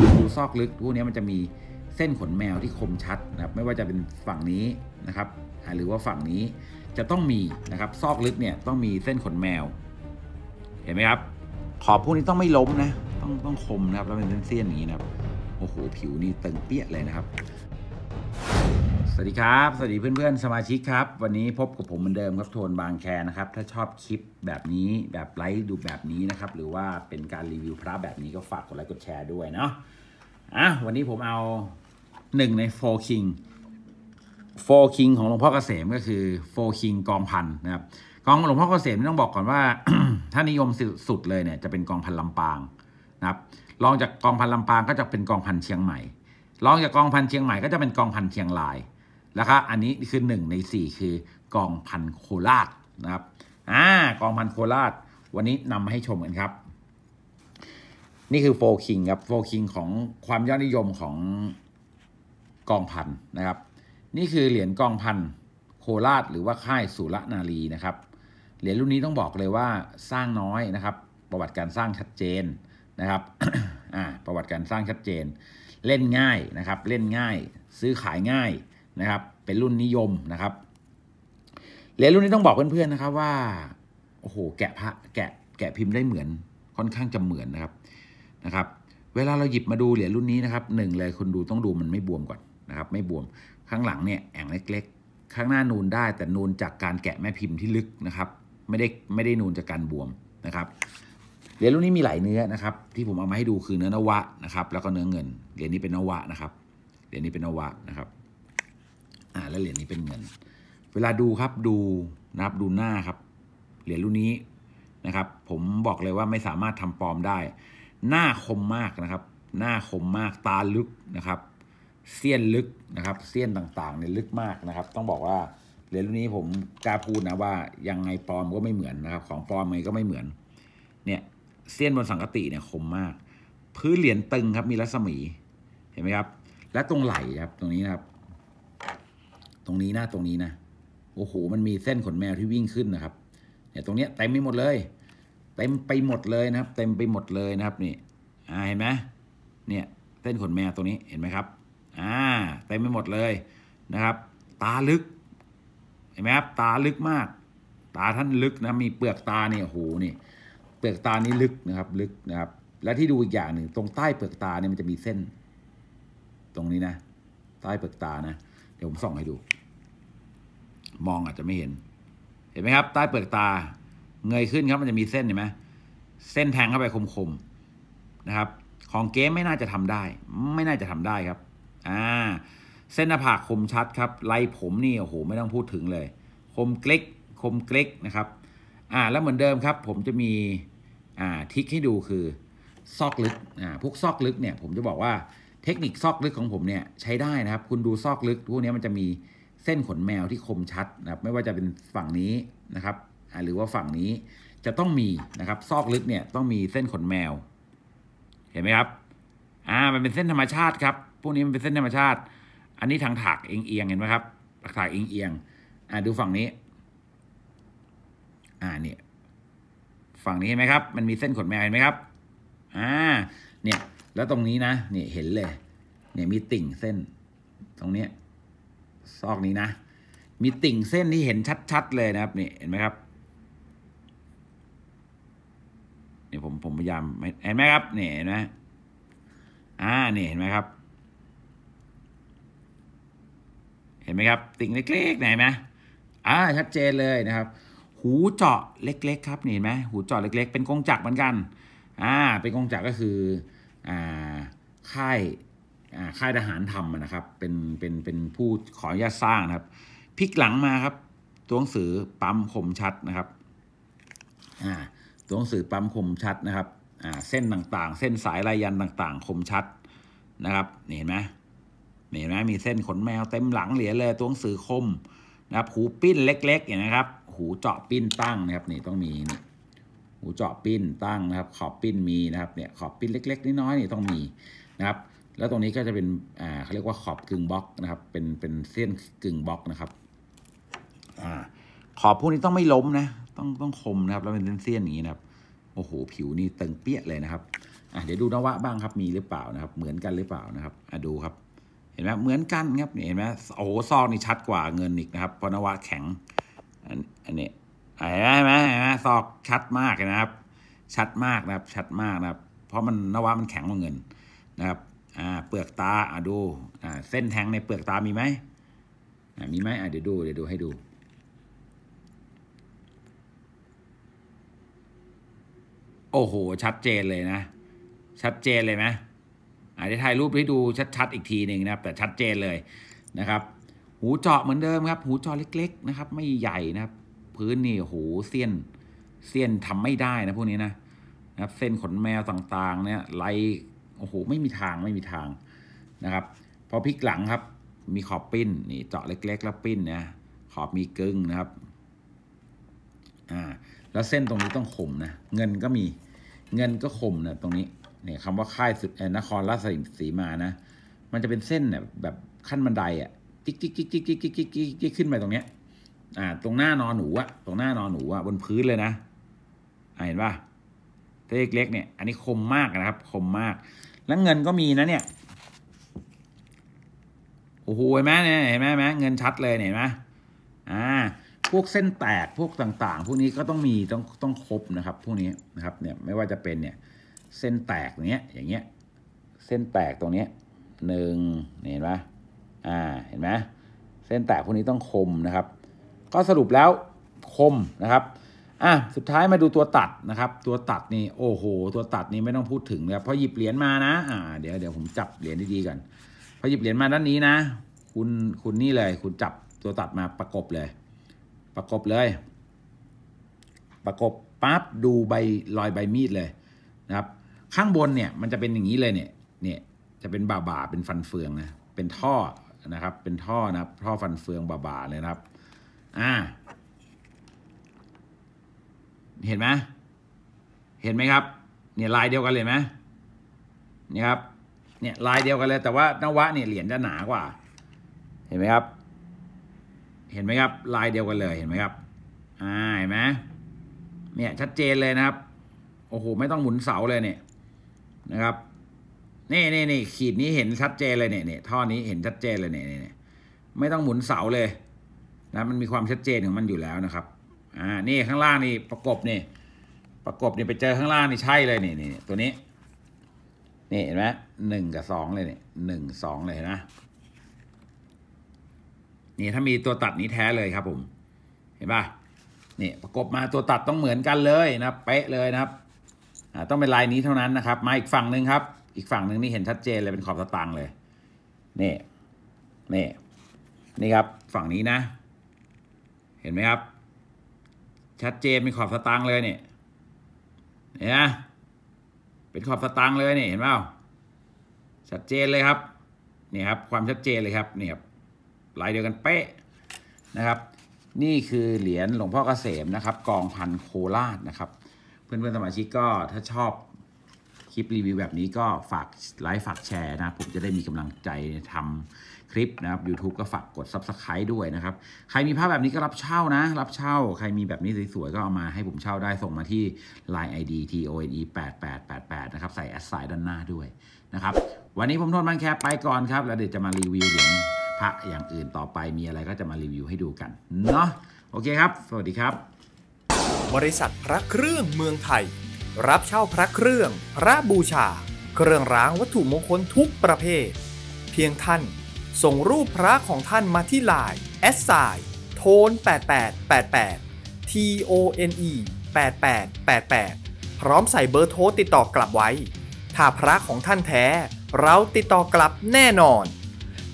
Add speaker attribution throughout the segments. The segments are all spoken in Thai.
Speaker 1: ดูซอกลึกพวกนี้มันจะมีเส้นขนแมวที่คมชัดนะครับไม่ว่าจะเป็นฝั่งนี้นะครับหรือว่าฝั่งนี้จะต้องมีนะครับซอกลึกเนี่ยต้องมีเส้นขนแมว เห็นไหมครับ ขอบพวกนี้ต้องไม่ล้มนะ ต้องต้องคมนะครับแล้วเป็นเส้นๆอย่างนี้นะครับโอ้โหผิวนี่ตึงเปี้ยเลยนะครับ สวัสดีครับ สวัสดีเพื่อนๆ สมาชิกครับ วันนี้พบกับผมเหมือนเดิมครับโทนบางแคนะครับ ถ้าชอบคลิปแบบนี้แบบไลฟ์ดูแบบนี้นะครับ หรือว่าเป็นการรีวิวพระแบบนี้ก็ฝากกดไลค์กดแชร์ด้วยเนาะอะวันนี้ผมเอาหนึ่งในโฟคิงโฟคิงของหลวงพ่อเกษมก็คือโฟคิงกองพันนะครับกองหลวงพ่อเกษมต้องบอกก่อนว่าถ้านิยมสุดเลยเนี่ยจะเป็นกองพันลำปางนะครับรองจากกองพันลำปางก็จะเป็นกองพันเชียงใหม่รองจากกองพันเชียงใหม่ก็จะเป็นกองพันเชียงราย แล้วครับอันนี้คือหนึ่งในสี่คือกองพันโคราชนะครับอ่ากองพันโคราช วันนี้นำมาให้ชมกันครับ นี่คือโฟคิงครับโฟคิงของความยอดนิยมของกองพันนะครับ นี่คือเหรียญกองพันโคราชหรือว่าค่ายสุรนารีนะครับ เหรียญรุ่นนี้ต้องบอกเลยว่าสร้างน้อยนะครับ ประวัติการสร้างชัดเจนนะครับอ่าประวัติการสร้างชัดเจน เล่นง่ายนะครับ เล่นง่าย ซื้อขายง่าย นะครับ เป็นรุ่นนิยมนะครับเหรียญรุ่นนี้ต้องบอกเพื่อนๆนะครับว่าโอ้โหแกะพระแกะแกะพิมพ์ได้เหมือนค่อนข้างจะเหมือนนะครับนะครับ เวลาเราหยิบมาดูเหรียญรุ่นนี้นะครับหนึ่งเลยคนดูต้องดูมันไม่บวมก่อนนะครับ ไม่บวมข้างหลังเนี่ยแองเล็ก ๆ ข้างหน้านูนได้แต่นูนจากการแกะแม่พิมพ์ที่ลึกนะครับไม่ได้ไม่ได้นูนจากการบวมนะครับเหรียญรุ่นนี้มีหลายเนื้อนะครับ ที่ผมเอามาให้ดูคือเนื้อนวะนะครับ แล้วก็เนื้อเงินเหรียญนี้เป็นนวะนะครับเหรียญนี้เป็นนวะนะครับ อ่าแล้วเหรียญนี้เป็นเงิน เวลาดูครับดูนะครับดูหน้าครับเหรียญรุ่นนี้นะครับ ผมบอกเลยว่าไม่สามารถทำปลอมได้ หน้าคมมากนะครับ หน้าคมมากตาลึกนะครับเสี้ยนลึกนะครับเสี้ยนต่างๆเนี่ยลึกมากนะครับ ต้องบอกว่าเหรียญรุ่นนี้ผมกล้าพูดนะว่ายังไงปลอมก็ไม่เหมือนนะครับ ของปลอมไงก็ไม่เหมือน เนี่ยเสี้ยนบนสังกติเนี่ยคมมาก พื้นเหรียญตึงครับมีรัศมีเห็นไหมครับ และตรงไหล่ครับตรงนี้นะครับ ตรงนี้นะตรงนี้นะโอ้โหมันมีเส้นขนแมวที่วิ่งขึ้นนะครับเนี่ยตรงเนี้ยเต็มไปหมดเลยเต็มไปหมดเลยนะครับ เต็มไปหมดเลยนะครับนี่อ่าเห็นไหมเนี่ยเส้นขนแมวตรงนี้เห็นไหมครับอ่าเต็มไปหมดเลยนะครับ ตาลึกเห็นไหมครับตาลึกมาก ตาท่านลึกนะมีเปลือกตาเนี่ยโอ้โหนี่เปลือกตานี่ลึกนะครับลึกนะครับ และที่ดูอีกอย่างหนึ่งตรงใต้เปลือกตาเนี่ยมันจะมีเส้น ตรงนี้นะ ใต้เปลือกตานะ เดี๋ยวผมส่องให้ดู มองอาจจะไม่เห็น เห็นไหมครับ ใต้เปลือกตา เงยขึ้นครับมันจะมีเส้นเห็นไหมเส้นแทงเข้าไปคมๆนะครับ ของเกมไม่น่าจะทำได้ ไม่น่าจะทำได้ครับ อ่า เส้นหน้าผากคมชัดครับไรผมนี่โอ้โหไม่ต้องพูดถึงเลย คมเกล็กคมเกล็กนะครับ อ่า แล้วเหมือนเดิมครับ ผมจะมีอ่าทิกให้ดูคือซอกลึกอ่าพวกซอกลึกเนี่ย ผมจะบอกว่าเทคนิคซอกลึกของผมเนี่ยใช้ได้นะครับ คุณดูซอกลึกพวกนี้มันจะมี เส้นขนแมวที่คมชัดนะครับไม่ว่าจะเป็นฝั่งนี้นะครับหรือว่าฝั่งนี้จะต้องมีนะครับ ซอกลึกเนี่ยต้องมีเส้นขนแมว เห็นไหมครับ อ่ามันเป็นเส้นธรรมชาติครับพวกนี้มันเป็นเส้นธรรมชาติ อันนี้ทางถักเอียงๆเห็นไหมครับถักเอียงๆอ่าดูฝั่งนี้ อ่าเนี่ยฝั่งนี้เห็นไหมครับ มันมีเส้นขนแมวเห็นไหมครับ อ่า เนี่ย แล้วตรงนี้นะเนี่ยเห็นเลย เนี่ยมีติ่งเส้น ตรงเนี้ย ซอกนี้นะ มีติ่งเส้นที่เห็นชัดๆเลยนะครับนี่เห็นไหมครับเนี่ยผมผมพยายามเห็นไหมครับเนี่ยเห็นไหมอ่าเนี่ยเห็นไหมครับ เห็นไหมครับ ติ่งเล็กๆไหนไหมอ่าชัดเจนเลยนะครับ หูเจาะเล็ก ๆ ครับนี่เห็นไหมหูเจาะเล็ก ๆ เป็นกงจักรเหมือนกัน อ่า เป็นกงจักรก็คืออ่าค่ายอ่ ค่ายทหารทำนะครับ เป็นเป็นเป็นผู้ขออนุญาตสร้างนะครับพลิกหลังมาครับ ตัวหนังสือปั๊มคมชัดนะครับตัวหนังสือปั๊มคมชัดนะครับเส้นต่างๆ เส้นสายลายยันต่างๆ คมชัดนะครับนี่เห็นไหมนี่เห็นไหมมีเส้นขนแมวเต็มหลังเหรียญเลยตัวหนังสือคมนะครับหูปิ้นเล็กๆเห็นไหมครับ หูเจาะปิ้นตั้งนะครับนี่ต้องมีนี่หูเจาะปิ้นตั้งนะครับ ขอบปิ้นมีนะครับเนี่ยขอบปิ้นเล็ก ๆน้อยๆนี่ต้องมีนะครับ แล้วตรงนี้ก็จะเป็นอ่าเขาเรียกว่าขอบกึ่งบล็อกนะครับ เป็นเป็นเส้นกึ่งบล็อกนะครับอ่าขอบพวกนี้ต้องไม่ล้มนะ ต้องต้องคมนะครับ แล้วเป็นเส้นๆอย่างนี้นะครับ โอ้โห ผิวนี่ตึงเปี้ยเลยนะครับอะเดี๋ยวดูนวะบ้างครับ มีหรือเปล่านะครับ เหมือนกันหรือเปล่านะครับอะดูครับ เห็นไหมเหมือนกันครับ เห็นไหมโอ้โหซอกนี่ชัดกว่าเงินอีกนะครับ เพราะนวะแข็ง อันอันนี้เห็นไหมเห็นไหมซอกชัดมากนะครับ ชัดมากนะครับ ชัดมากนะครับ เพราะมันนวะมันแข็งกว่าเงินนะครับ อ่าเปลือกตาอะดูอ่าเส้นแทงในเปลือกตามีไหมอ่ามีไหมอะเดี๋ยวดูเดี๋ยวดูให้ดูโอ้โห ชัดเจนเลยนะ ชัดเจนเลยไหมอาจจะถ่ายรูปให้ดูชัดๆอีกทีหนึ่งนะครับ แต่ชัดเจนเลยนะครับ หูเจาะเหมือนเดิมครับ หูเจาะเล็ก ๆ นะครับ ไม่ใหญ่นะครับ พื้นนี่โหเสี้ยนเสี้ยนทำไม่ได้นะพวกนี้นะนะครับ เส้นขนแมวต่างๆ เนี่ยไล โอ้โหไม่มีทางไม่มีทางนะครับ พอพลิกหลังครับ มีขอบปิ้นนี่เจาะเล็ก ๆ แล้วปิ้นนะขอบมีกึ่งนะครับอ่าแล้วเส้นตรงนี้ต้องคมนะเงินก็มีเงินก็คมนะตรงนี้เนี่ยคำว่าค่ายสุดนครราชสีมานะ มันจะเป็นเส้นเนี่ยแบบขั้นบันไดอะจิ๊กจิ๊กจิ๊กจิ๊กจิ๊กจิ๊กจิ๊กจิ๊กขึ้นไปตรงเนี้ยอ่า ตรงหน้านอนหนูอะตรงหน้านอนหนูอะบนพื้นเลยนะเห็นป่ะ ตัวเล็กๆเนี่ย อันนี้คมมากนะครับ คมมาก แล้วเงินก็มีนะเนี่ย โอ้โหเห็นไหมเนี่ยเห็นไหมไหมเงินชัดเลยเห็นไหมอ่า พวกเส้นแตกพวกต่างๆ พวกนี้ก็ต้องมีต้องต้องครบนะครับ พวกนี้นะครับ เนี่ย ไม่ว่าจะเป็นเนี่ย เส้นแตกเนี้ย อย่างเงี้ย เส้นแตกตรงเนี้ยหนึ่งเห็นไหมอ่า เห็นไหมเส้นแตกพวกนี้ต้องคมนะครับ ก็สรุปแล้วคมนะครับ อะสุดท้ายมาดูตัวตัดนะครับ ตัวตัดนี่โอ้โห ตัวตัดนี่ไม่ต้องพูดถึงนะครับพอหยิบเหรียญมานะ อ่า เดี๋ยวเดี๋ยวผมจับเหรียญดีๆกันพอหยิบเหรียญมาด้านนี้นะ คุณคุณนี่เลย คุณจับตัวตัดมาประกบเลย ประกบเลย ประกบปั๊บดูใบรอยใบมีดเลยนะครับ ข้างบนเนี่ยมันจะเป็นอย่างนี้เลยเนี่ย เนี่ยจะเป็นบ่าบาเป็นฟันเฟืองนะเป็นท่อนะครับ เป็นท่อนะครับท่อฟันเฟืองบ่าบาเลยนะครับ อ่า เห็นไหมเห็นไหมครับ เนี่ยลายเดียวกันเลยไหมนี่ครับ เนี่ยลายเดียวกันเลย แต่ว่านวะเนี่ยเหรียญจะหนากว่า เห็นไหมครับ เห็นไหมครับ ลายเดียวกันเลยเห็นไหมครับอ่าเห็นไหมเนี่ยชัดเจนเลยนะครับ โอ้โหไม่ต้องหมุนเสาเลยเนี่ยนะครับนี่นี่นี่ขีดนี้เห็นชัดเจนเลยเนี่ยเนี่ยท่อนี้เห็นชัดเจนเลยเนี่ยเนี่ยไม่ต้องหมุนเสาเลยนะมันมีความชัดเจนของมันอยู่แล้วนะครับ อ่านี่ข้างล่างนี่ประกบนี่ประกบนี่ไปเจอข้างล่างนี่ใช่เลยนี่นี่ตัวนี้นี่เห็นไหมหนึ่งกับสองเลยเนี่ยหนึ่งสองเลยนะนี่ถ้ามีตัวตัดนี้แท้เลยครับผม เห็นป่ะนี่ประกบมาตัวตัดต้องเหมือนกันเลยนะเป๊ะเลยนะครับต้องเป็นลายนี้เท่านั้นนะครับ มาอีกฝั่งหนึ่งครับ อีกฝั่งหนึ่งนี่เห็นชัดเจนเลยเป็นขอบสตางค์เลยนี่นี่นี่ครับฝั่งนี้นะ เห็นไหมครับ ชัดเจนเป็นขอบสตางค์เลยเนี่ยเห็นไหมเป็นขอบสตางค์เลยเนี่ยเห็นเปล่าชัดเจนเลยครับนี่ครับความชัดเจนเลยครับนี่ครับลายเดียวกันเป๊ะนะครับ นี่คือเหรียญหลวงพ่อเกษมนะครับ กองพันโคราชนะครับ เพื่อนๆสมาชิกก็ถ้าชอบ คลิปรีวิวแบบนี้ก็ฝากไลค์ฝากแชร์นะผมจะได้มีกำลังใจทำคลิปนะครับ YouTube ก็ฝากกด Subscribe ด้วยนะครับ ใครมีภาพแบบนี้ก็รับเช่านะ รับเช่า ใครมีแบบนี้สวยๆ ก็เอามาให้ผมเช่าได้ส่งมาที่ Line ID TONE 8888นะครับ ใส่ at sign ด้านหน้าด้วยนะครับ วันนี้ผมโทนบางแคไปก่อนครับ แล้วเดี๋ยวจะมารีวิวเหรียญพระอย่างอื่นต่อไปมีอะไรก็จะมารีวิวให้ดูกันเนาะโอเคครับ สวัสดีครับ
Speaker 2: บริษัทพระเครื่องเมืองไทย รับเช่าพระเครื่อง พระบูชา เครื่องรางวัตถุมงคลทุกประเภท เพียงท่าน ส่งรูปพระของท่านมาที่ LINE at sign โทน8888 T O N E 8888 พร้อมใส่เบอร์โทรติดต่อกลับไว้ ถ้าพระของท่านแท้ เราติดต่อกลับแน่นอน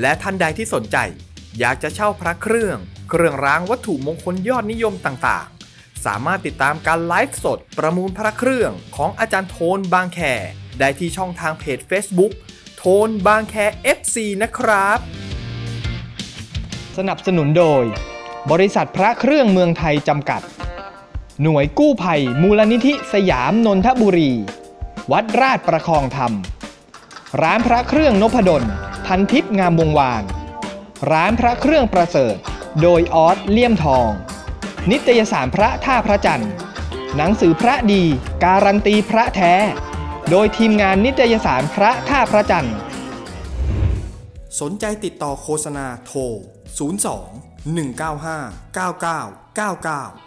Speaker 2: และท่านใดที่สนใจ อยากจะเช่าพระเครื่อง เครื่องรางวัตถุมงคลยอดนิยมต่าง สามารถติดตามการไลฟ์สดประมูลพระเครื่องของอาจารย์โทนบางแคได้ที่ช่องทางเพจ Facebook โทนบางแค FC นะครับ
Speaker 3: สนับสนุนโดย บริษัทพระเครื่องเมืองไทยจำกัด หน่วยกู้ภัยมูลนิธิสยามนนทบุรี วัดราชประคองธรรม ร้านพระเครื่องนพดล พันทิพย์งามวงวาน ร้านพระเครื่องประเสริฐ โดยออสเลี่ยมทอง นิตยสารพระท่าพระจันทร์ หนังสือพระดี การันตีพระแท้ โดยทีมงานนิตยสารพระท่าพระจันทร์
Speaker 2: สนใจติดต่อโฆษณาโทร 02 195 9999